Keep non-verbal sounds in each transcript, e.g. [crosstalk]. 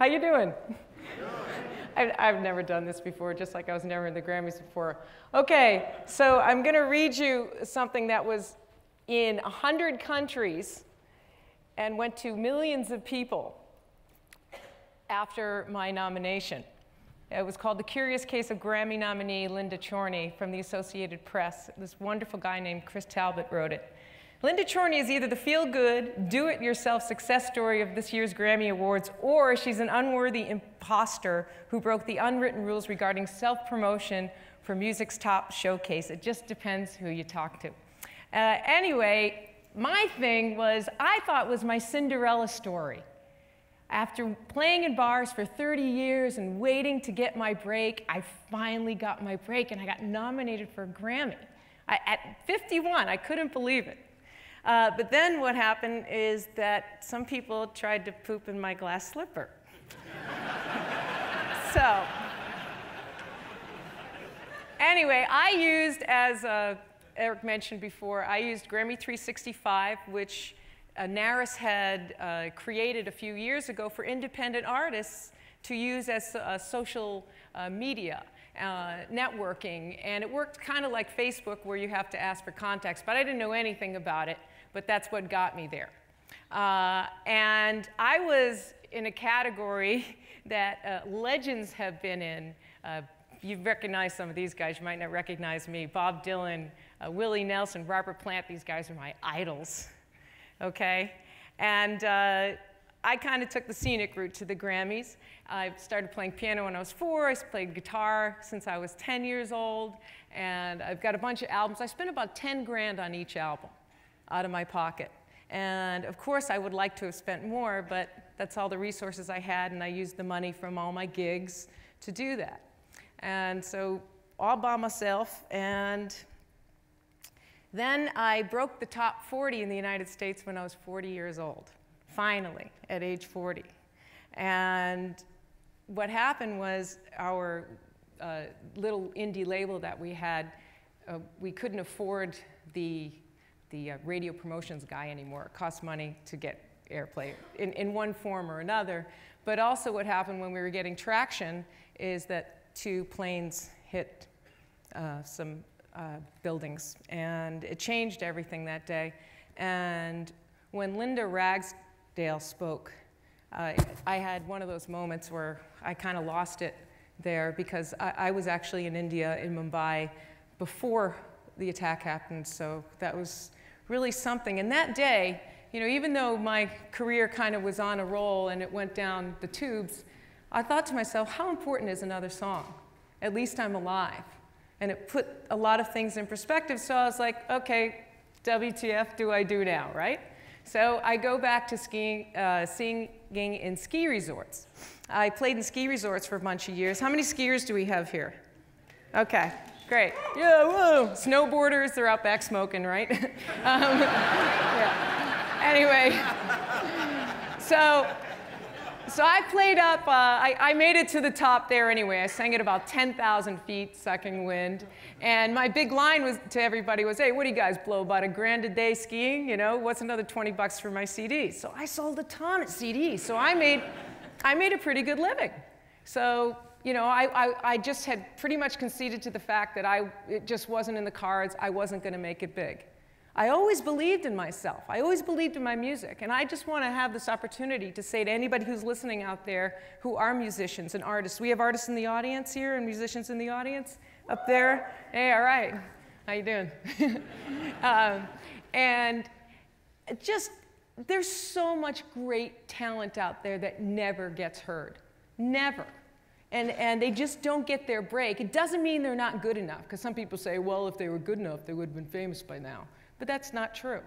How you doing? [laughs] I've, I've never done this before, just like I was never in the Grammys before. Okay, so I'm going to read you something that was in 100 countries and went to millions of people after my nomination. It was called The Curious Case of Grammy nominee Linda Chorney from the Associated Press. This wonderful guy named Chris Talbot wrote it. Linda Chorney is either the feel good, do it yourself success story of this year's Grammy Awards, or she's an unworthy imposter who broke the unwritten rules regarding self promotion for music's top showcase. It just depends who you talk to. Uh, anyway, my thing was, I thought was my Cinderella story. After playing in bars for 30 years and waiting to get my break, I finally got my break and I got nominated for a Grammy. I, at 51, I couldn't believe it. Uh, but then what happened is that some people tried to poop in my glass slipper. [laughs] so, anyway, I used, as uh, Eric mentioned before, I used Grammy 365, which uh, NARAS had uh, created a few years ago for independent artists to use as uh, social uh, media. Uh, networking, and it worked kind of like Facebook where you have to ask for contacts, but I didn't know anything about it but that's what got me there. Uh, and I was in a category [laughs] that uh, legends have been in. Uh, you recognize some of these guys, you might not recognize me. Bob Dylan, uh, Willie Nelson, Robert Plant, these guys are my idols, [laughs] okay? And uh, I kind of took the scenic route to the Grammys. I started playing piano when I was four. I played guitar since I was 10 years old. And I've got a bunch of albums. I spent about 10 grand on each album out of my pocket. And of course, I would like to have spent more, but that's all the resources I had, and I used the money from all my gigs to do that. And so, all by myself, and then I broke the top 40 in the United States when I was 40 years old, finally, at age 40. And what happened was our uh, little indie label that we had, uh, we couldn't afford the the uh, radio promotions guy anymore. It costs money to get airplay in, in one form or another. But also what happened when we were getting traction is that two planes hit uh, some uh, buildings and it changed everything that day. And when Linda Ragsdale spoke, uh, I had one of those moments where I kind of lost it there because I, I was actually in India, in Mumbai, before the attack happened. So that was really something. And that day, you know, even though my career kind of was on a roll and it went down the tubes, I thought to myself, how important is another song? At least I'm alive. And it put a lot of things in perspective. So I was like, okay, WTF do I do now, right? So I go back to skiing, uh, singing in ski resorts. I played in ski resorts for a bunch of years. How many skiers do we have here? Okay, Great. Yeah, whoa. Snowboarders, they're out back smoking, right? [laughs] um, yeah. Anyway, so, so I played up, uh, I, I made it to the top there anyway. I sang at about 10,000 feet, sucking wind. And my big line was to everybody was, hey, what do you guys blow about a grand a day skiing? You know, what's another 20 bucks for my CD? So I sold a ton of CDs. So I made, I made a pretty good living. So you know, I, I, I, just had pretty much conceded to the fact that I, it just wasn't in the cards. I wasn't going to make it big. I always believed in myself. I always believed in my music. And I just want to have this opportunity to say to anybody who's listening out there who are musicians and artists. We have artists in the audience here and musicians in the audience up there. Hey, all right. How you doing? [laughs] um, and just, there's so much great talent out there that never gets heard. Never and, and they just don't get their break. It doesn't mean they're not good enough, because some people say, well, if they were good enough, they would have been famous by now. But that's not true.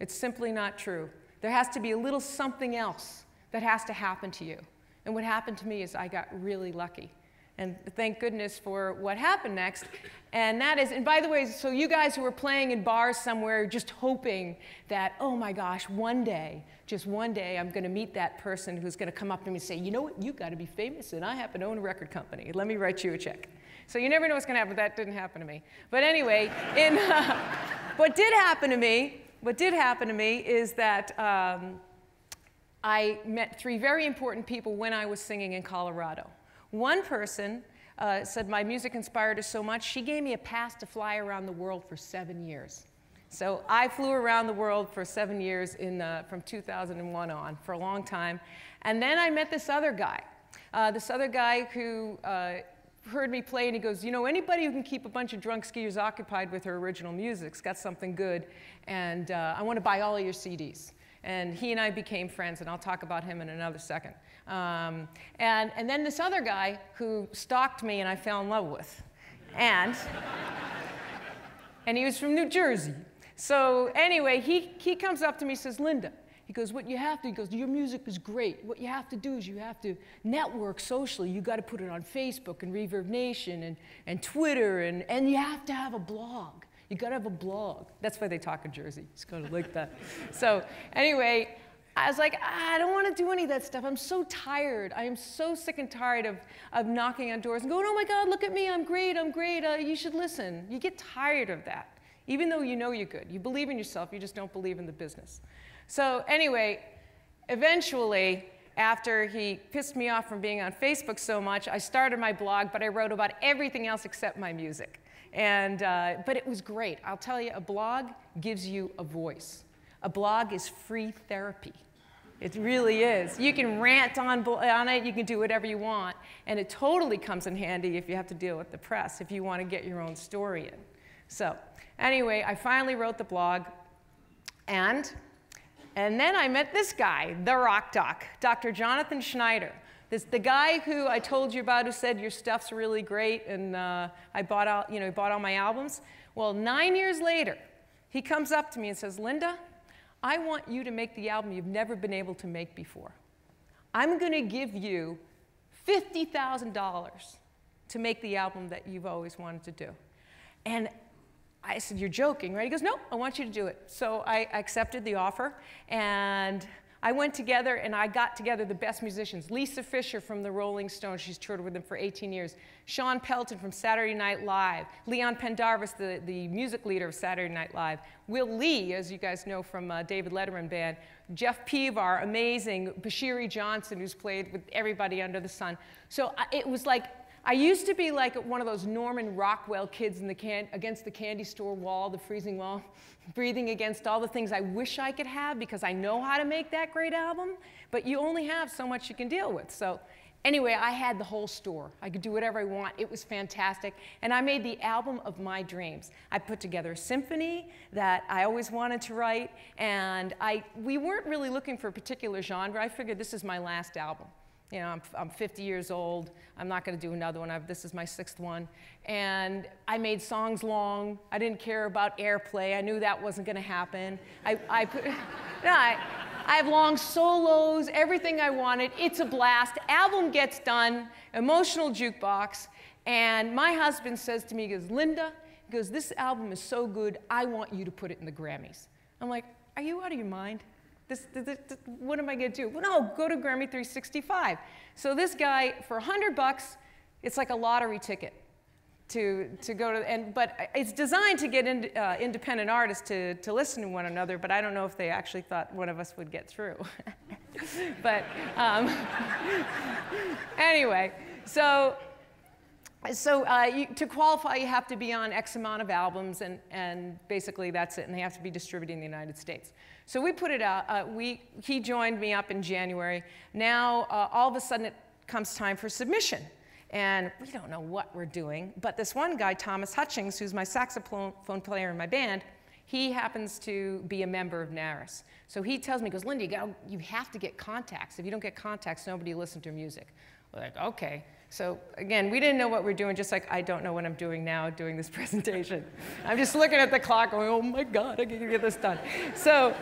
It's simply not true. There has to be a little something else that has to happen to you. And what happened to me is I got really lucky. And thank goodness for what happened next. And that is, and by the way, so you guys who are playing in bars somewhere just hoping that, oh my gosh, one day, just one day, I'm going to meet that person who's going to come up to me and say, you know what, you've got to be famous, and I happen to own a record company. Let me write you a check. So you never know what's going to happen. That didn't happen to me. But anyway, in, uh, [laughs] what did happen to me, what did happen to me is that um, I met three very important people when I was singing in Colorado. One person uh, said, My music inspired her so much, she gave me a pass to fly around the world for seven years. So I flew around the world for seven years in, uh, from 2001 on, for a long time. And then I met this other guy. Uh, this other guy who uh, heard me play and he goes, You know, anybody who can keep a bunch of drunk skiers occupied with her original music's got something good, and uh, I want to buy all of your CDs. And he and I became friends, and I'll talk about him in another second. Um, and, and then this other guy who stalked me and I fell in love with. And, [laughs] and he was from New Jersey. So anyway, he, he comes up to me says, Linda, he goes, What you have to, he goes, Your music is great. What you have to do is you have to network socially. You got to put it on Facebook and ReverbNation and, and Twitter, and, and you have to have a blog. You got to have a blog. That's why they talk in Jersey. It's kind of like that. So, anyway, I was like, I don't want to do any of that stuff. I'm so tired. I am so sick and tired of, of knocking on doors and going, oh my God, look at me. I'm great. I'm great. Uh, you should listen. You get tired of that. Even though you know you're good. You believe in yourself, you just don't believe in the business. So anyway, eventually, after he pissed me off from being on Facebook so much, I started my blog, but I wrote about everything else except my music. And, uh, but it was great. I'll tell you, a blog gives you a voice. A blog is free therapy. It really is. You can rant on, on it, you can do whatever you want, and it totally comes in handy if you have to deal with the press, if you want to get your own story in. So, anyway, I finally wrote the blog, and and then I met this guy, the rock doc, Dr. Jonathan Schneider. This, the guy who I told you about who said your stuff's really great and uh, I bought all, you know, bought all my albums. Well, nine years later, he comes up to me and says, Linda, I want you to make the album you've never been able to make before. I'm going to give you $50,000 to make the album that you've always wanted to do. And I said, You're joking, right? He goes, No, I want you to do it. So I accepted the offer, and I went together and I got together the best musicians. Lisa Fischer from the Rolling Stones, she's toured with them for 18 years. Shawn Pelton from Saturday Night Live. Leon Pendarvis, the, the music leader of Saturday Night Live. Will Lee, as you guys know from uh, David Letterman Band. Jeff Pevar, amazing. Bashiri Johnson, who's played with everybody under the sun. So uh, it was like I used to be like one of those Norman Rockwell kids in the can- against the candy store wall, the freezing wall, [laughs] breathing against all the things I wish I could have because I know how to make that great album, but you only have so much you can deal with. So anyway, I had the whole store. I could do whatever I want. It was fantastic. And I made the album of my dreams. I put together a symphony that I always wanted to write, and I, we weren't really looking for a particular genre. I figured this is my last album you know, I'm, I'm 50 years old. I'm not going to do another one. I've, this is my sixth one. And I made songs long. I didn't care about airplay. I knew that wasn't going to happen. I, I, [laughs] I, I have long solos, everything I wanted. It's a blast. Album gets done, emotional jukebox. And my husband says to me, he goes, Linda, he goes, this album is so good, I want you to put it in the Grammys. I'm like, are you out of your mind? This, this, this, what am I going to do? Well, no, go to Grammy 365. So this guy, for 100 bucks, it's like a lottery ticket to, to go to, and, but it's designed to get in, uh, independent artists to, to listen to one another, but I don't know if they actually thought one of us would get through. [laughs] but um, [laughs] anyway, so so uh, you, to qualify, you have to be on X amount of albums, and, and basically that's it, and they have to be distributed in the United States. So we put it out. Uh, we, he joined me up in January. Now, uh, all of a sudden, it comes time for submission. And we don't know what we're doing, but this one guy, Thomas Hutchings, who's my saxophone player in my band, he happens to be a member of NARAS. So he tells me, he goes, Linda, you, you have to get contacts. If you don't get contacts, nobody will listen to your music. Like, okay. So again, we didn't know what we're doing, just like I don't know what I'm doing now doing this [laughs] presentation. I'm just looking at the clock going, oh my God, I can get this done. So,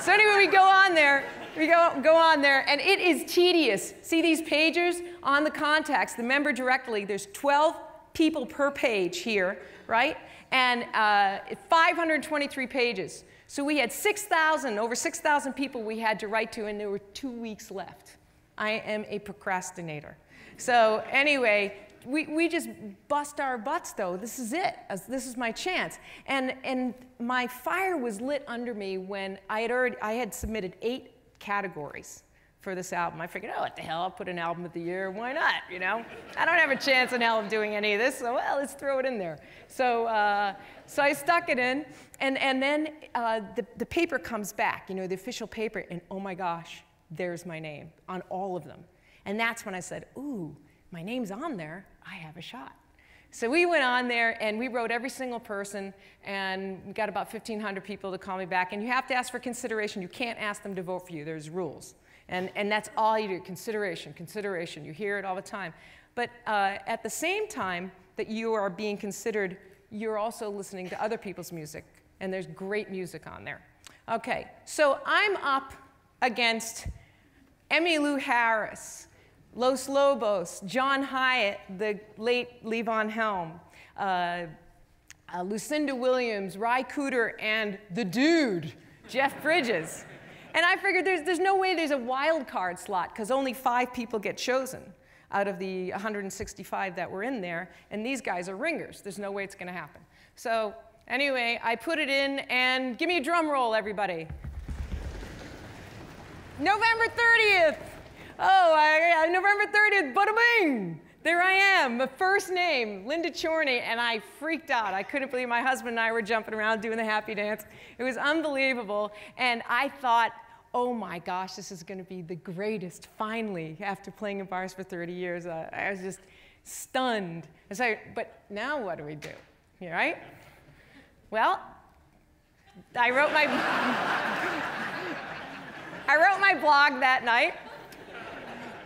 so anyway, we go on there, we go, go on there, and it is tedious. See these pages on the contacts, the member directly, there's 12 people per page here, right? And uh, 523 pages. So we had 6,000, over 6,000 people we had to write to, and there were two weeks left. I am a procrastinator. So anyway, we, we just bust our butts though. This is it. This is my chance. And, and my fire was lit under me when I had already, I had submitted eight categories. For this album. I figured, oh, what the hell, I'll put an album of the year, why not, you know? I don't have a chance in hell of doing any of this, so well, let's throw it in there. So, uh, so I stuck it in, and, and then uh, the, the paper comes back, you know, the official paper, and oh my gosh, there's my name on all of them. And that's when I said, ooh, my name's on there, I have a shot. So we went on there and we wrote every single person and got about 1,500 people to call me back. And you have to ask for consideration. You can't ask them to vote for you. There's rules. And, and that's all you do, consideration, consideration. You hear it all the time. But uh, at the same time that you are being considered, you're also listening to other people's music. And there's great music on there. Okay, so I'm up against Emmylou Harris, Los Lobos, John Hiatt, the late Levon Helm, uh, uh, Lucinda Williams, Ry Cooder, and the dude, Jeff Bridges. And I figured there's, there's no way there's a wild card slot because only five people get chosen out of the 165 that were in there, and these guys are ringers. There's no way it's going to happen. So anyway, I put it in, and give me a drum roll, everybody. November 30th. Oh, I, November 30th, bada bing! There I am, my first name, Linda Chorney, and I freaked out. I couldn't believe my husband and I were jumping around doing the happy dance. It was unbelievable, and I thought, oh my gosh, this is going to be the greatest, finally, after playing in bars for 30 years. Uh, I was just stunned. So, but now what do we do? You right? Well, I wrote my [laughs] I wrote my blog that night.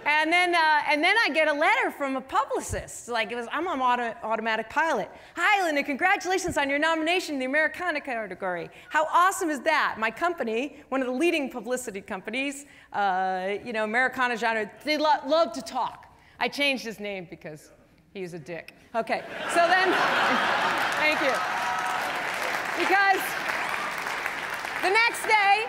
And then, uh, and then I get a letter from a publicist. Like it was, I'm on auto, automatic pilot. Hi, Linda, congratulations on your nomination in the Americana category. How awesome is that? My company, one of the leading publicity companies, uh, you know, Americana genre, they lo love to talk. I changed his name because he's a dick. Okay, so then, [laughs] thank you. Because the next day,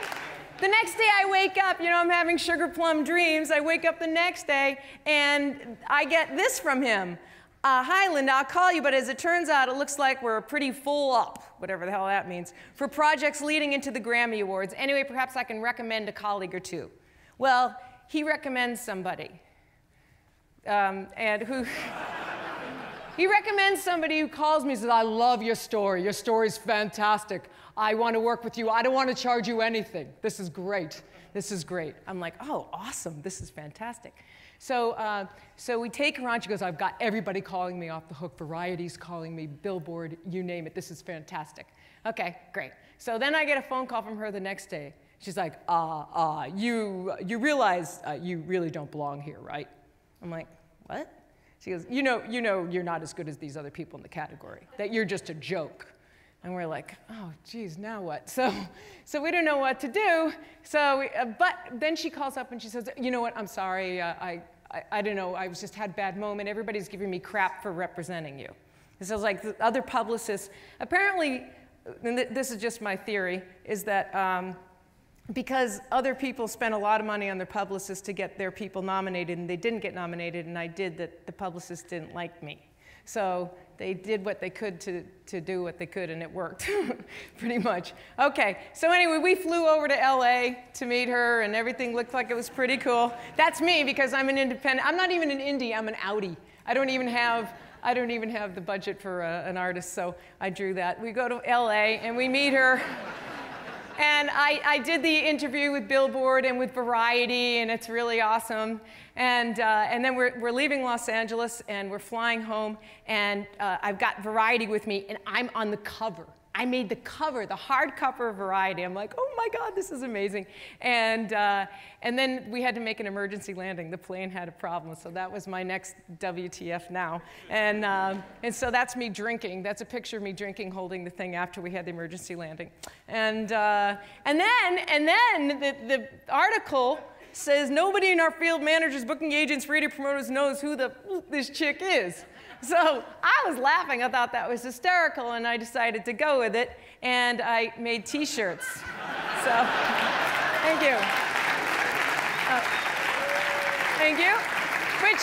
the next day I wake up, you know, I'm having sugar plum dreams. I wake up the next day and I get this from him. Uh, Hi, Linda, I'll call you, but as it turns out, it looks like we're pretty full up, whatever the hell that means, for projects leading into the Grammy Awards. Anyway, perhaps I can recommend a colleague or two. Well, he recommends somebody. Um, and who. [laughs] he recommends somebody who calls me and says, I love your story. Your story's fantastic. I want to work with you. I don't want to charge you anything. This is great. This is great. I'm like, oh, awesome. This is fantastic. So, uh, so we take her on. She goes, I've got everybody calling me off the hook. Variety's calling me, Billboard, you name it. This is fantastic. Okay, great. So then I get a phone call from her the next day. She's like, uh, uh, you, you realize uh, you really don't belong here, right? I'm like, what? She goes, you know, you know you're not as good as these other people in the category, that you're just a joke. And we're like, oh, geez, now what? [laughs] So, so we don't know what to do. So, we, uh, but then she calls up and she says, you know what? I'm sorry. Uh, I, I, I, don't know. I was just had a bad moment. Everybody's giving me crap for representing you. This is like the other publicists. Apparently, and th this is just my theory, is that um, because other people spent a lot of money on their publicists to get their people nominated, and they didn't get nominated, and I did, that the publicists didn't like me. So they did what they could to, to do what they could, and it worked, [laughs] pretty much. Okay, so anyway, we flew over to LA to meet her, and everything looked like it was pretty cool. That's me because I'm an independent. I'm not even an indie, I'm an Audi. I don't even have. I don't even have the budget for a, uh, an artist, so I drew that. We go to LA and we meet her. [laughs] and I, I, did the interview with Billboard and with Variety, and it's really awesome. And, uh, and then we're, we're leaving Los Angeles and we're flying home, and uh, I've got Variety with me, and I'm on the cover. I made the cover, the hardcover Variety. I'm like, oh my God, this is amazing. And, uh, and then we had to make an emergency landing. The plane had a problem, so that was my next WTF now. And, um, and so that's me drinking. That's a picture of me drinking, holding the thing after we had the emergency landing. And, uh, and then, and then the, the article says nobody in our field managers, booking agents, radio promoters knows who the, this chick is. [laughs] So I was laughing. I thought that was hysterical, and I decided to go with it, and I made T-shirts. [laughs] So thank you. Uh, thank you. Which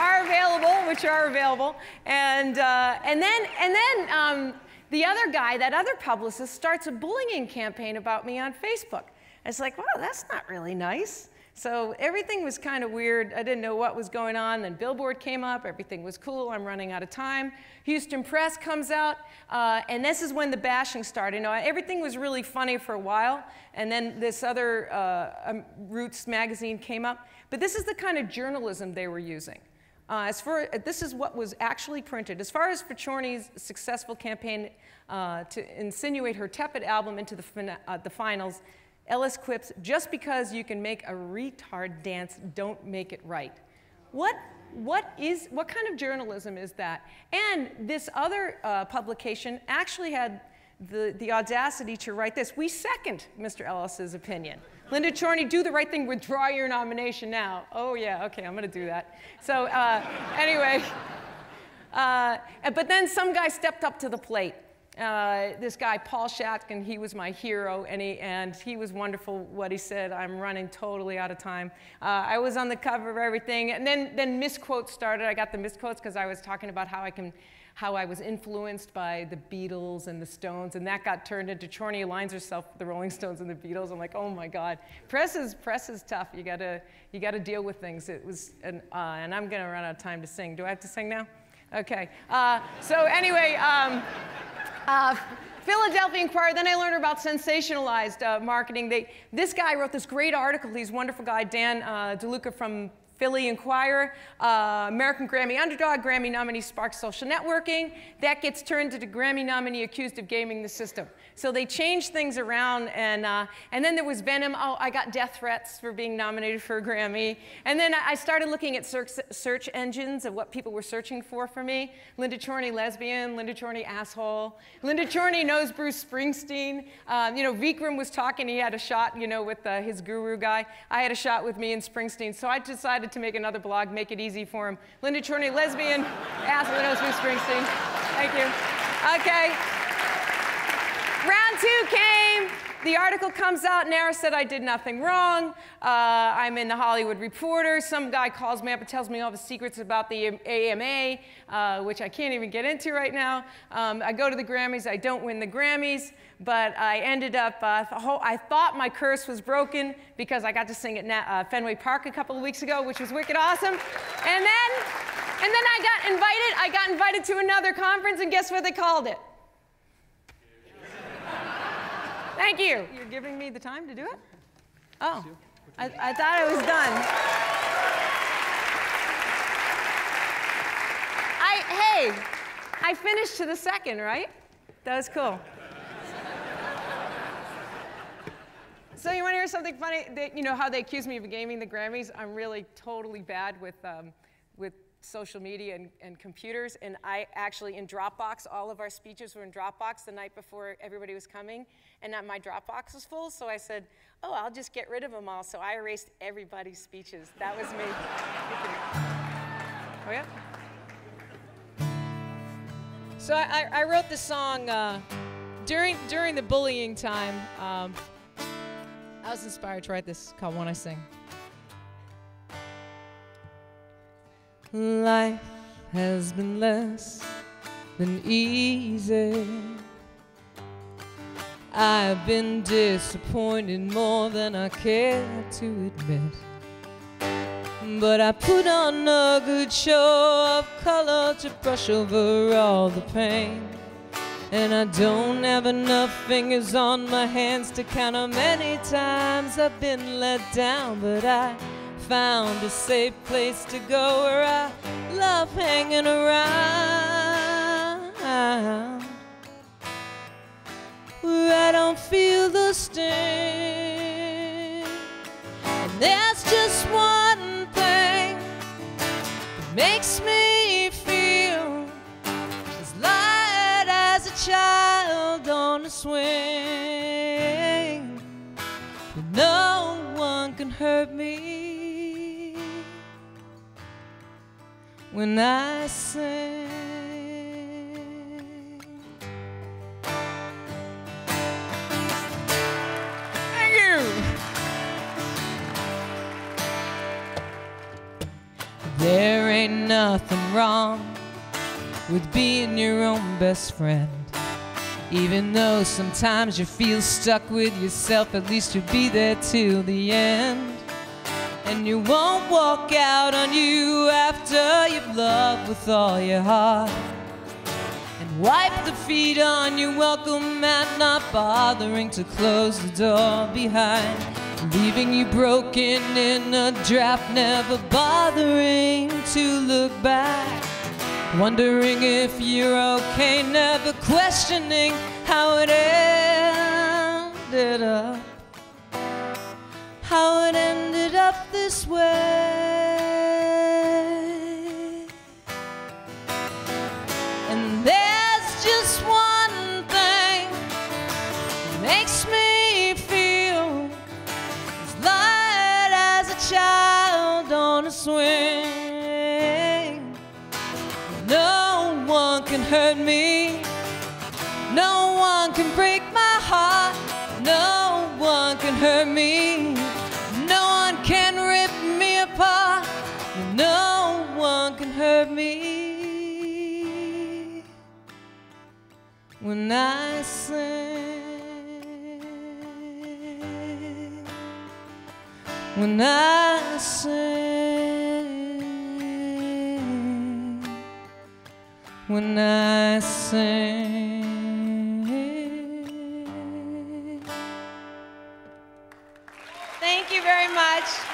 are available, which are available, and uh, and then and then um, the other guy, that other publicist, starts a bullying campaign about me on Facebook. It's like, wow, that's not really nice. So everything was kind of weird. I didn't know what was going on. Then Billboard came up. Everything was cool. I'm running out of time. Houston Press comes out. Uh, and this is when the bashing started. Everything was really funny for a while. And then this other uh, um, Roots magazine came up. But this is the kind of journalism they were using. Uh, as far, this is what was actually printed. As far as Faciorni's successful campaign uh, to insinuate her tepid album into the, uh, the finals, Ellis quips, just because you can make a retard dance, don't make it right. What, what, is, what kind of journalism is that? And this other uh, publication actually had the, the audacity to write this. We second Mr. Ellis's opinion. Linda Chorney, do the right thing, withdraw your nomination now. Oh, yeah, okay, I'm gonna do that. So, uh, anyway, [laughs] uh, but then some guy stepped up to the plate uh, this guy, Paul Shatkin, he was my hero, and he, and he was wonderful what he said. I'm running totally out of time. Uh, I was on the cover of everything, and then, then misquotes started. I got the misquotes because I was talking about how I can how I was influenced by the Beatles and the Stones, and that got turned into Chorney aligns herself with the Rolling Stones and the Beatles. I'm like, oh my God, press is press is tough. You gotta you gotta deal with things. It was, an, uh, and I'm gonna run out of time to sing. Do I have to sing now? Okay. Uh, so anyway. Um, uh, Philadelphia Inquirer, then I learned about sensationalized uh, marketing. They, this guy wrote this great article. He's a wonderful guy, Dan uh, DeLuca from Philly Inquirer, uh, American Grammy Underdog, Grammy nominee sparks social networking. That gets turned into Grammy nominee accused of gaming the system. So they changed things around, and, uh, and then there was Venom. Oh, I got death threats for being nominated for a Grammy. And then I started looking at search, engines of what people were searching for for me. Linda Chorney, lesbian. Linda Chorney, asshole. Linda Chorney knows Bruce Springsteen. Um, you know, Vikram was talking. He had a shot, you know, with uh, his guru guy. I had a shot with me and Springsteen. So I decided to make another blog, make it easy for him. Linda Chorney, lesbian, asshole knows Bruce Springsteen. Thank you. Okay. Round two came. The article comes out. NARAS said I did nothing wrong. Uh, I'm in the Hollywood Reporter. Some guy calls me up and tells me all the secrets about the AMA, uh, which I can't even get into right now. Um, I go to the Grammys. I don't win the Grammys, but I ended up, uh, I thought my curse was broken because I got to sing at uh, Fenway Park a couple of weeks ago, which was wicked awesome. And then, and then I got invited. I got invited to another conference, and guess what they called it? Thank you. You're giving me the time to do it? Oh, I, I thought I was done. I, hey, I finished to the second, right? That was cool. so you want to hear something funny? They, you know how they accuse me of gaming the Grammys? I'm really totally bad with, um, with social media and, and, computers. And I actually, in Dropbox, all of our speeches were in Dropbox the night before everybody was coming. And my Dropbox was full, so I said, oh, I'll just get rid of them all. So I erased everybody's speeches. That was me. [laughs] oh, yeah? So I, I wrote this song uh, during, during the bullying time. Um, I was inspired to write this called When I Sing. Life has been less than easy. I've been disappointed more than I care to admit. But I put on a good show of color to brush over all the pain. And I don't have enough fingers on my hands to count how many times I've been let down. But I found a safe place to go where I love hanging around. Where I don't feel the sting. And there's just one thing that makes me feel as light as a child on a swing. No one can hurt me. When I sing. Thank you. There ain't nothing wrong with being your own best friend. Even though sometimes you feel stuck with yourself, at least you'll be there till the end. And you won't walk out on you after you've loved with all your heart. And wipe the feet on your welcome mat, not bothering to close the door behind. Leaving you broken in a draft, never bothering to look back. Wondering if you're okay, never questioning how it ended up how it ended up this way. And there's just one thing that makes me feel as light as a child on a swing. No one can hurt me, no one can break my heart, no one can hurt me. when I sing, when I sing, when I sing. Thank you very much.